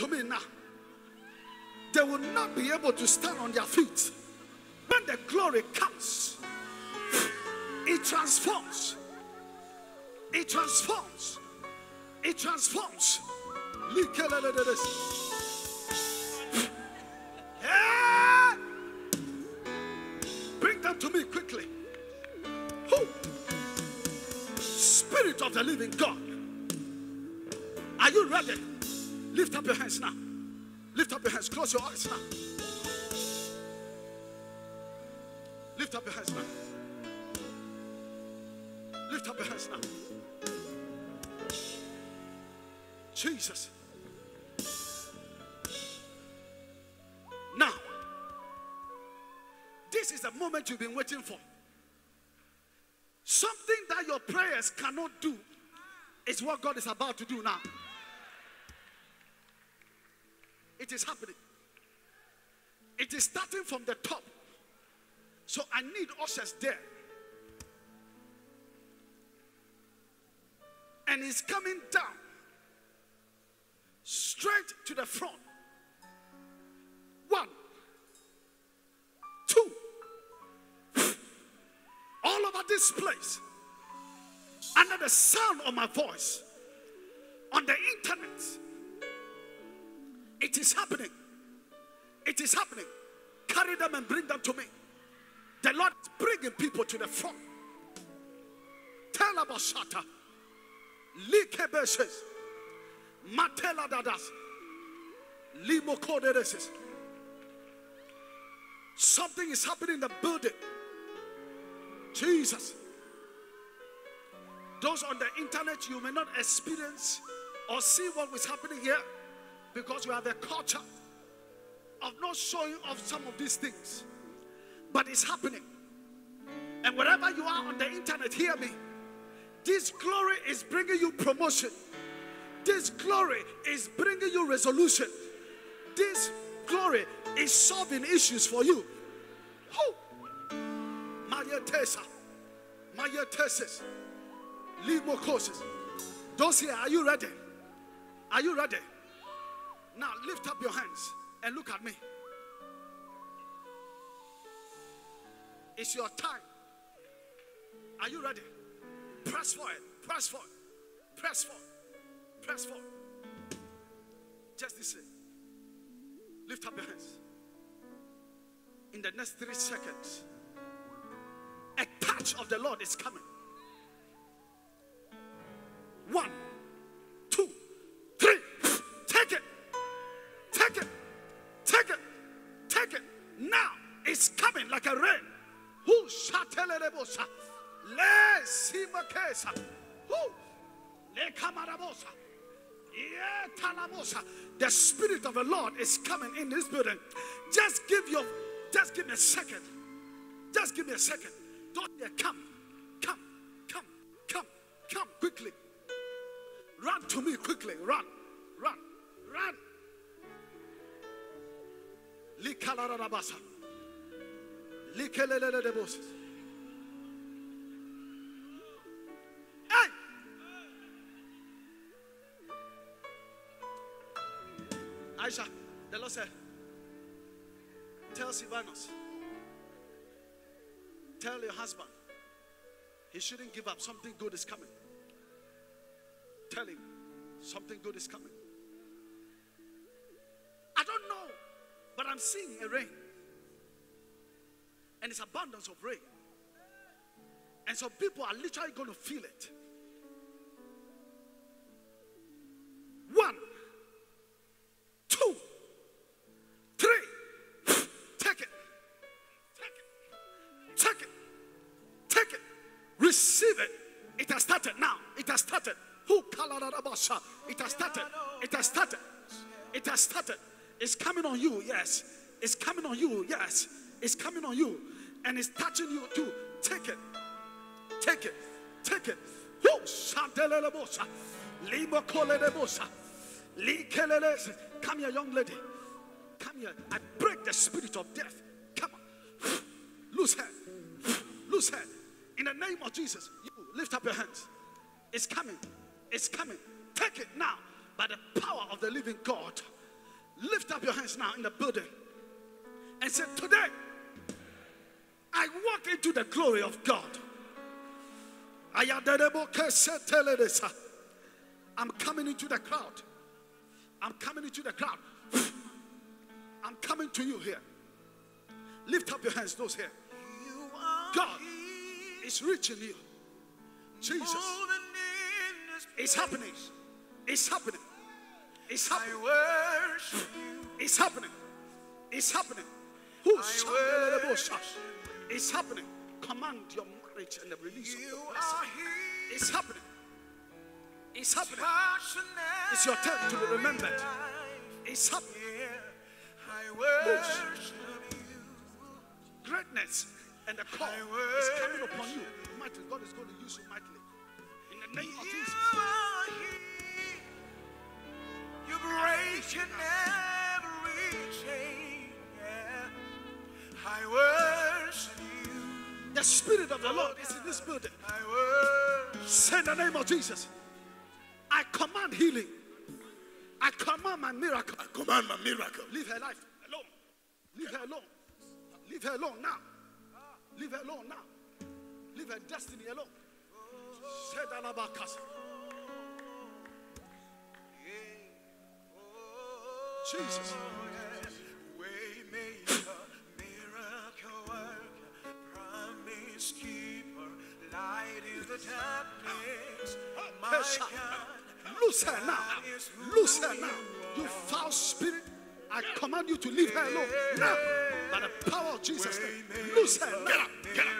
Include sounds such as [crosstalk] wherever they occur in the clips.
to me now. They will not be able to stand on their feet. When the glory comes, it transforms. It transforms. It transforms. Yeah. Bring them to me quickly. Who? Spirit of the living God. Are you ready? Lift up your hands now. Lift up your hands. Close your eyes now. Lift up your hands now. Lift up your hands now. Jesus. Now, this is the moment you've been waiting for. Something that your prayers cannot do is what God is about to do now. It is happening. It is starting from the top. So I need ushers there. And it's coming down straight to the front. One, two, all over this place, under the sound of my voice, on the internet. It is happening. It is happening. Carry them and bring them to me. The Lord is bringing people to the front. Tell about Shata. Likebeses. Matela dadas. Limokodereses. Something is happening in the building. Jesus. Those on the internet, you may not experience or see what was happening here because we have a culture of not showing off some of these things. But it's happening. And wherever you are on the internet, hear me. This glory is bringing you promotion. This glory is bringing you resolution. This glory is solving issues for you. Who? Maria Tessa. Maria Tesses. Limocosis. Those here, are you ready? Are you ready? Now lift up your hands and look at me. It's your time. Are you ready? Press for it. Press for it. Press for it. Press for it. Just this way. Lift up your hands. In the next three seconds, a touch of the Lord is coming. One, like a rain. Who shatelerebosa? Le simakesa. Who? Le kamarabosa. The spirit of the Lord is coming in this building. Just give your, just give me a second. Just give me a second. Don't yeah, come, come, come, come, come quickly. Run to me quickly. Run, run, run. Hey! Aisha, the Lord said, Tell Silvanus, tell your husband, he shouldn't give up. Something good is coming. Tell him, something good is coming. I don't know, but I'm seeing a rain. And it's abundance of rain. And so people are literally going to feel it. One, two, three. Take it. Take it. Take it. Take it. Receive it. It has started now. It has started. Who kalarabasha? It has started. It has started. It has started. It's coming on you. Yes. It's coming on you. Yes. It's coming on you. And it's touching you too. Take it. Take it. Take it. Come here, young lady. Come here. I break the spirit of death. Come on. Loose her. Loose her. In the name of Jesus, you lift up your hands. It's coming. It's coming. Take it now by the power of the living God. Lift up your hands now in the building and say, Today, I walk into the glory of God. I'm coming into the crowd. I'm coming into the crowd. [sighs] I'm coming to you here. Lift up your hands, those here. God is reaching you. Jesus. It's happening. It's happening. It's happening. It's happening. It's happening. Who's It's happening. Command your marriage and the release of your blessing. It's happening. It's happening. It's your turn to be remembered. It's happening. Push. Greatness and the call is coming upon you. Mightily. God is going to use you mightily. In the name of Jesus. You break every chain. I worship you. The Spirit of the Lord is in this building. Say in the name of Jesus. I command healing. I command my miracle. I command my miracle. Leave her life alone. Leave her alone. Leave her alone now. Leave her alone now. Leave her destiny alone. Said Alabakas. Jesus. Loose her now. Loose her now. You foul spirit. I command you to leave her alone now. By the power of Jesus' name. Loose her now. Get up, get up.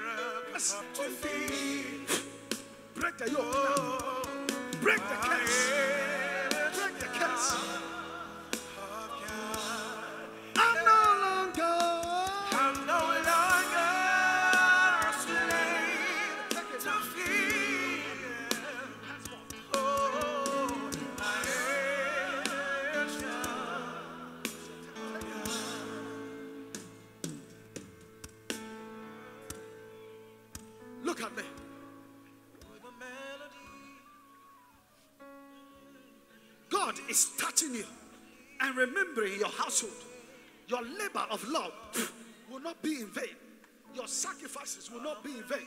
Break the yoke now. Break the curse. Look at me. God is touching you and remembering your household. Your labor of love will not be in vain. Your sacrifices will not be in vain.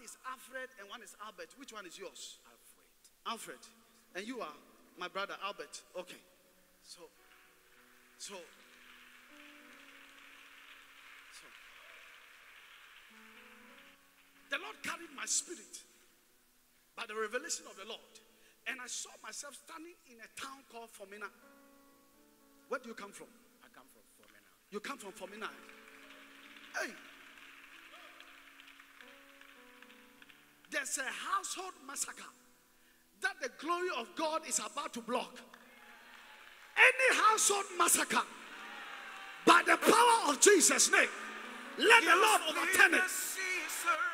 One is Alfred and one is Albert. Which one is yours? Alfred. Alfred. And you are my brother Albert. Okay. So, so, so. The Lord carried my spirit by the revelation of the Lord. And I saw myself standing in a town called Fomena. Where do you come from? I come from Fomena. You come from Fomena. Hey. There's a household massacre that the glory of God is about to block. Any household massacre by the power of Jesus' name, let the Lord overturn it.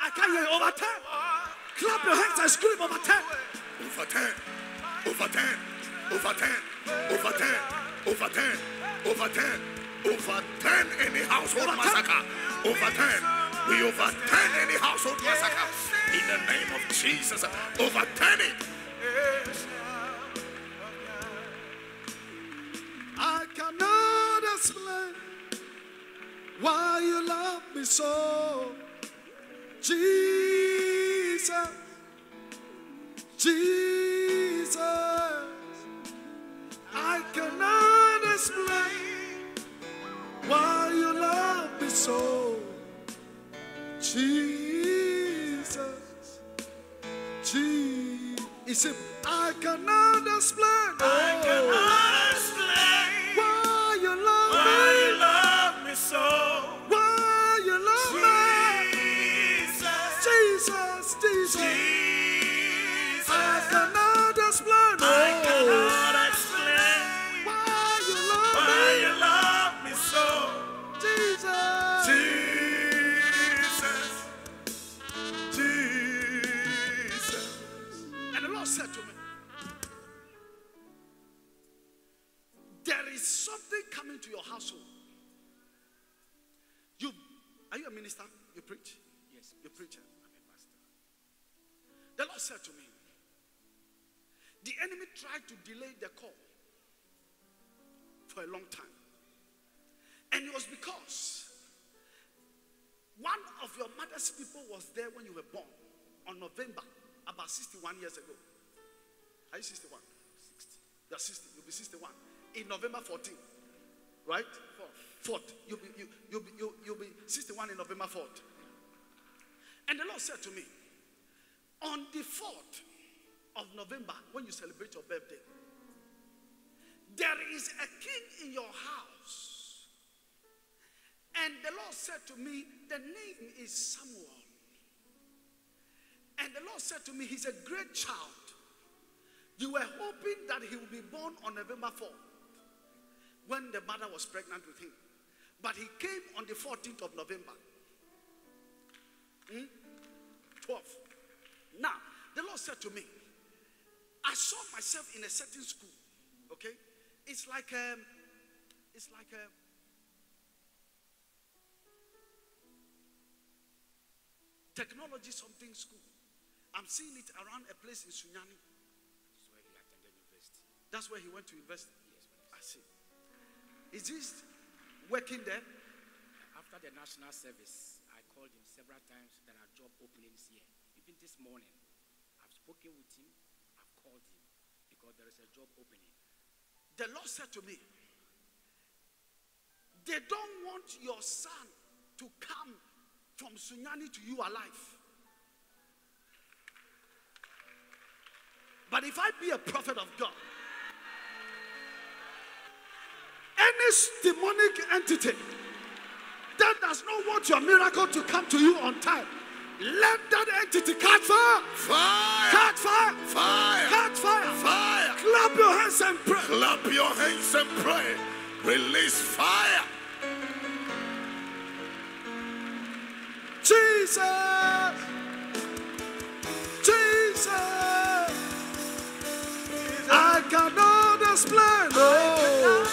I can't hear you. Overturn. Clap your hands and scream overturn. Overturn, overturn, overturn, overturn, overturn, overturn, overturn any household massacre. Overturn. We overturn any household massacre in the name of Jesus. Overturn it. I cannot explain why you love me so. Jesus, Jesus, I cannot explain why you love me so. Jesus, Jesus, he said, I cannot explain. I cannot explain your mother's people was there when you were born on November, about 61 years ago. Are you 61? 60. You're 60. You'll be 61. In November 14. Right? 4th. 4th. You'll be, you, you'll, be, you'll, you'll be 61 in November 4th. And the Lord said to me, on the 4th of November, when you celebrate your birthday, there is a king in your house. And the Lord said to me, The name is Samuel. And the Lord said to me, He's a great child. You were hoping that he would be born on November 4th when the mother was pregnant with him. But he came on the 14th of November. Hmm? 12th. Now, the Lord said to me, I saw myself in a certain school. Okay? It's like um, it's like a technology something school. I'm seeing it around a place in Sunyani. This is where he attended university. That's where he went to invest. Yes, I see. Is this working there? After the national service, I called him several times. There are job openings here. Even this morning, I've spoken with him. I've called him because there is a job opening. The Lord said to me, They don't want your son to come from Sunyani to you alive. But if I be a prophet of God, any demonic entity that does not want your miracle to come to you on time, let that entity catch fire, Fire! catch fire, Fire! catch fire, Fire! clap your hands and pray. Clap your hands and pray. Release fire. Jesus, Jesus, I cannot explain oh,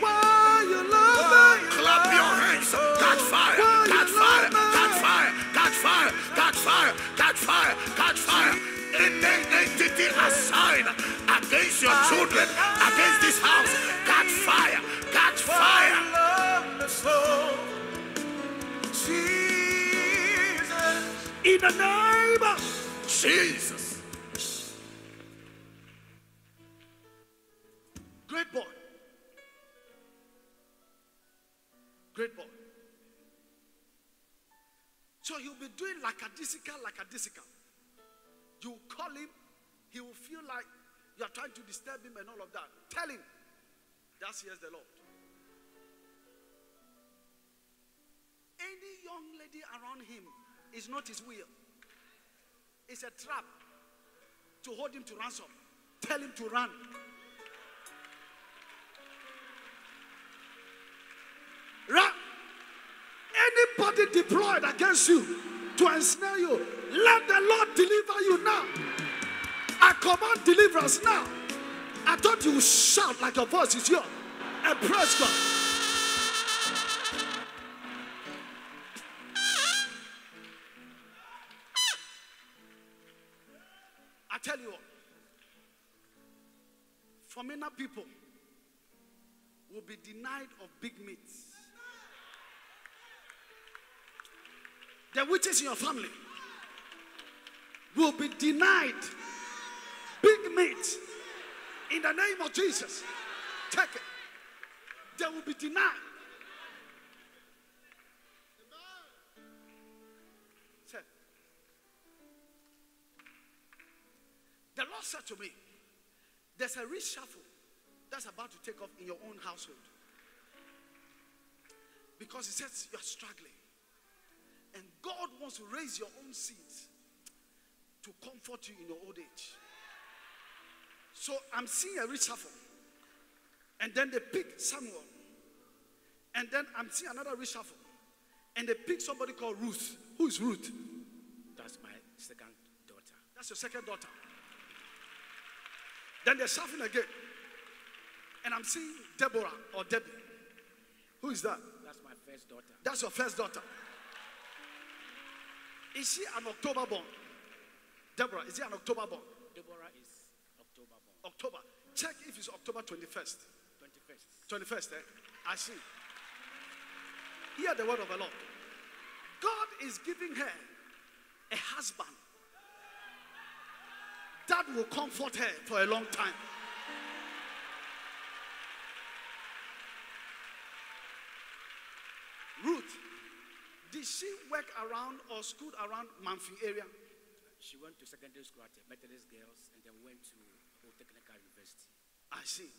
why you love me. Clap your hands. Catch fire. Catch fire. Catch fire. Catch fire. Catch fire. Catch fire. Catch fire. Any entity assigned against your children, against this the name of Jesus. great boy, great boy. So he'll be doing like a disical, like a disical. You call him, he will feel like you are trying to disturb him and all of that. Tell him, thus hears the Lord. Any young lady around him is not his will. It's a trap to hold him to ransom. Tell him to run. Run. Anybody deployed against you to ensnare you, let the Lord deliver you now. I command deliverance now. I thought you would shout like your voice is yours and praise God. Famina people will be denied of big meats. The witches in your family will be denied big meat in the name of Jesus. Take it. They will be denied. The Lord said to me, There's a reshuffle that's about to take off in your own household. Because He says you're struggling. And God wants to raise your own seeds to comfort you in your old age. So I'm seeing a reshuffle. And then they pick Samuel. And then I'm seeing another reshuffle. And they pick somebody called Ruth. Who is Ruth? That's my second daughter. That's your second daughter. Then they're shuffling again. And I'm seeing Deborah or Debbie. Who is that? That's my first daughter. That's your first daughter. Is she an October born? Deborah, is he an October born? Deborah is October born. October. Check if it's October 21st. 21st. 21st, eh? I see. Hear the word of the Lord. God is giving her a husband that will comfort her for a long time. Ruth, did she work around or school around Manfi area? She went to secondary school at Methodist Girls and then went to Old Technical University. I see.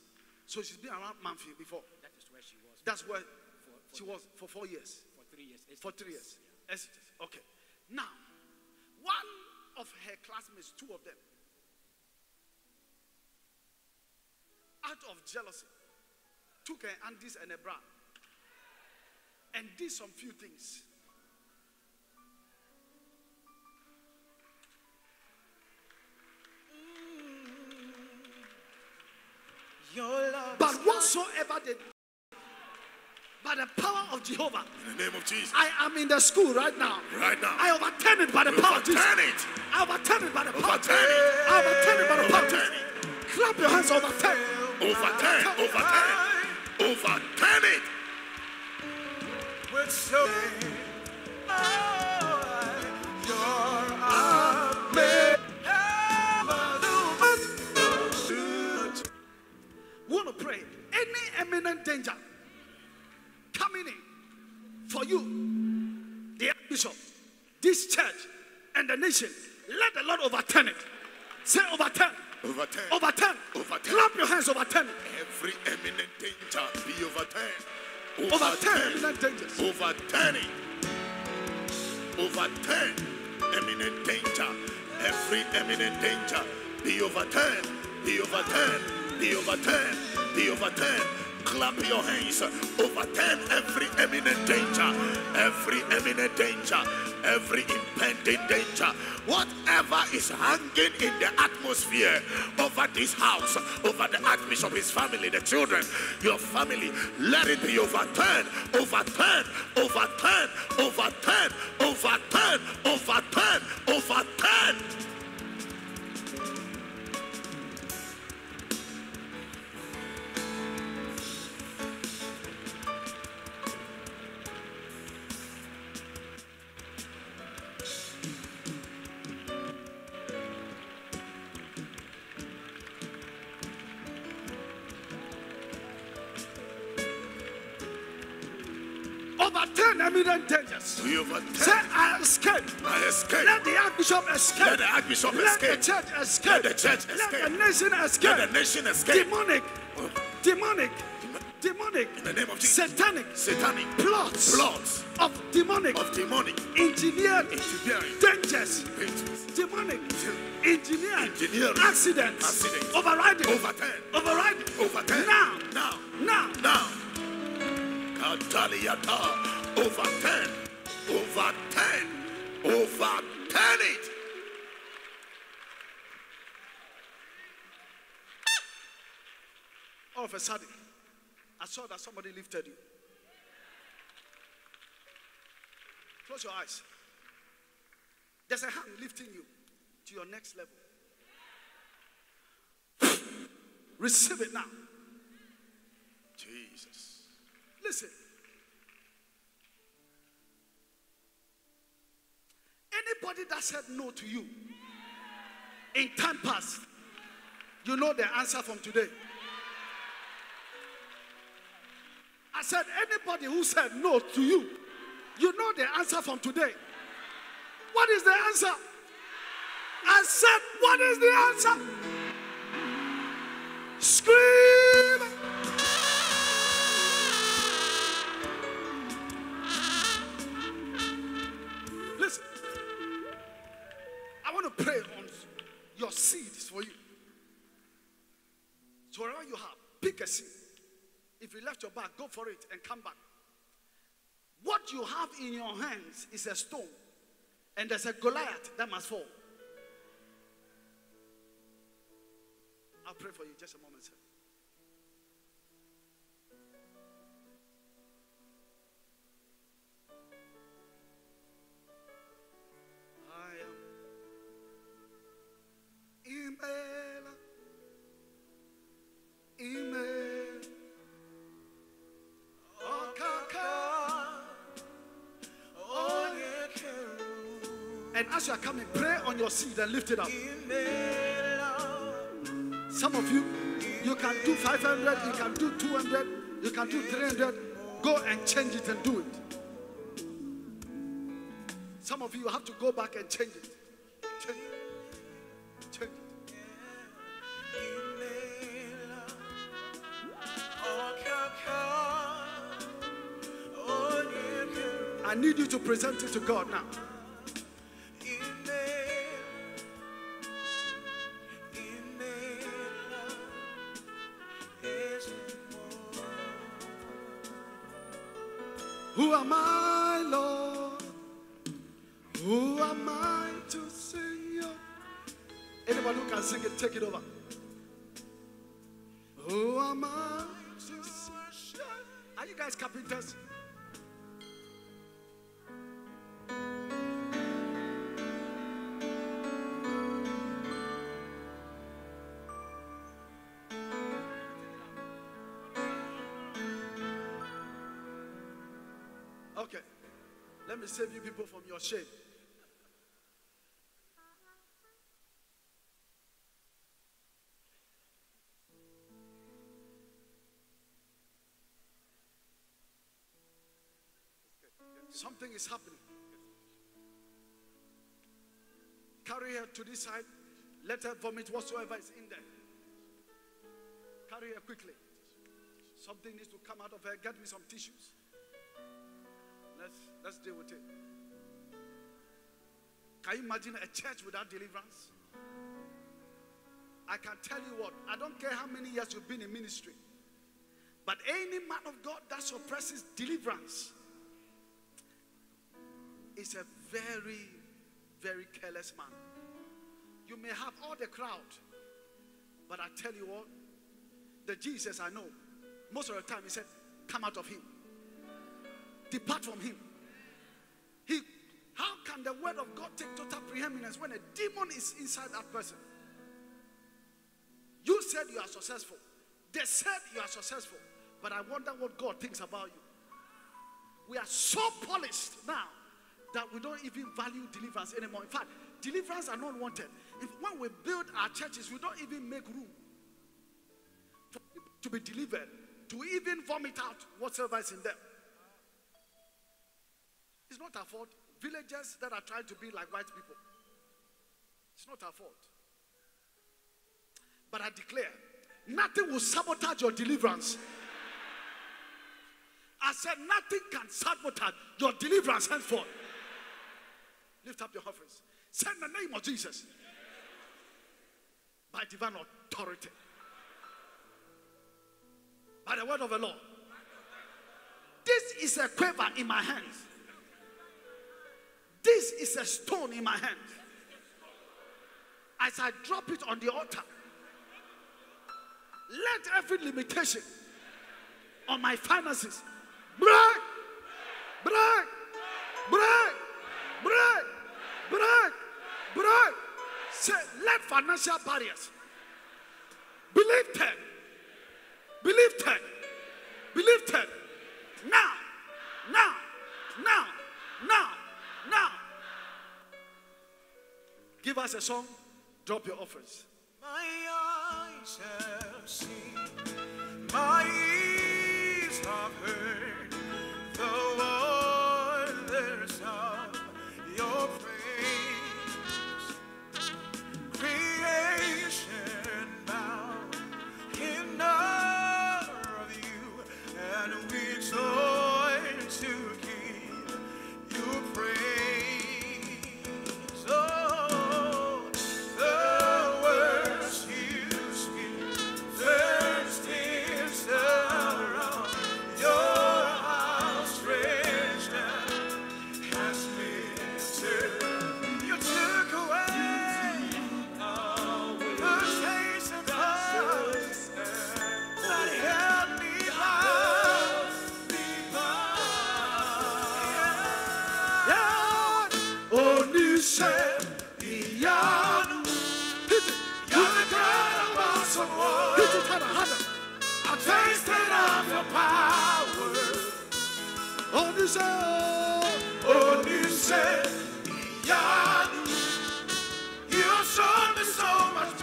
So she's been around Manfi before. That is where she was That's where for, for, she was for four years. for three years. For three years. Is. Okay. Now, one of her classmates, two of them, out of jealousy, took her aunties and a bra and did some few things. Mm. But whatsoever they by the power of Jehovah, In the name of Jesus. I am in the school right now. Right now. I overturn it by the power of Jesus. It. I overturn it by the power. Overturn it. I overturn it by the power. of Overturn Jesus. it. Clap your hands overturn. Overturn. Overturn. Overturn it. Danger coming in for you, the bishop, this church, and the nation, let the Lord overturn it. Say overturn. Overturn. Overturn. Overturn. Clap your hands, overturn. Every eminent danger be overturned. Overturn imminent dangers. Overturn it. Overturn eminent danger. Every eminent danger be overturned. Be overturned. Be overturned. Be overturned. Clap your hands. Overturn every eminent danger. Every eminent danger. Every impending danger. Whatever is hanging in the atmosphere over this house, over the archbishop, his family, the children, your family, let it be. Overturned. Overturned. Overturned. Overturned. Overturned. Escape. Let the archbishop Let the escape. church escape. Let the church Let escape. the nation escape. Let the nation escape. Demonic. Oh. Demonic. Demonic. In the name of Jesus. Satanic. Satanic Plots. plots Of demonic. of demonic engineered engineering dangers. paintings. Demonic. Engineered. Engineering. Accidents. Accidents. Overriding. Overturn. Overriding. Overturn. Now. Now. Now. Now. Kataliata. Overturn. Overturn. Overturn it. All of a sudden, I saw that somebody lifted you. Close your eyes. There's a hand lifting you to your next level. [laughs] Receive it now. Jesus. Listen. Anybody that said no to you in time past, you know the answer from today. I said, anybody who said no to you, you know the answer from today. What is the answer? I said, what is the answer? Scream! Listen, I want to pray on your seeds for you. So wherever you have, pick a seed. If you left your bag, go for it and come back. What you have in your hands is a stone, and there's a Goliath that must fall. I'll pray for you just a moment, sir. As you are coming, pray on your seat and lift it up. Some of you, you can do 500, you can do 200, you can do 300. Go and change it and do it. Some of you have to go back and change it. Change it. Change it. I need you to present it to God now. Who am I, Lord? Who am I to sing your? Anyone who can sing it, take it over. Who am I to sing? Are you guys carpenters? Save you people from your shame. Something is happening. Carry her to this side. Let her vomit whatsoever is in there. Carry her quickly. Something needs to come out of her. Get me some tissues. Let's let's deal with it. Can you imagine a church without deliverance? I can tell you what, I don't care how many years you've been in ministry, but any man of God that suppresses deliverance is a very, very careless man. You may have all the crowd, but I tell you what, the Jesus I know, most of the time he said, Come out of him depart from him. He, how can the word of God take total preeminence when a demon is inside that person? You said you are successful. They said you are successful. But I wonder what God thinks about you. We are so polished now that we don't even value deliverance anymore. In fact, deliverance are not wanted. If, when we build our churches, we don't even make room to be delivered, to even vomit out whatever is in them. It's not our fault. Villagers that are trying to be like white people. It's not our fault. But I declare, nothing will sabotage your deliverance. I said, nothing can sabotage your deliverance henceforth. Lift up your offerings. In the name of Jesus. By divine authority. By the word of the Lord. This is a quiver in my hands. This is a stone in my hand. As I drop it on the altar, let every limitation on my finances break, break, break, break, break, break. Say, let financial barriers be lifted, be lifted, be lifted. Now, now, now, now, now. Give us a song, drop your offers. My eyes have seen, my ears have heard power. On His own, on beyond you. Me so much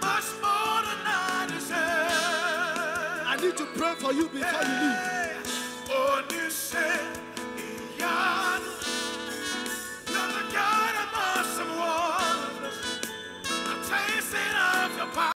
much more than I deserve. I need to pray for you before you leave.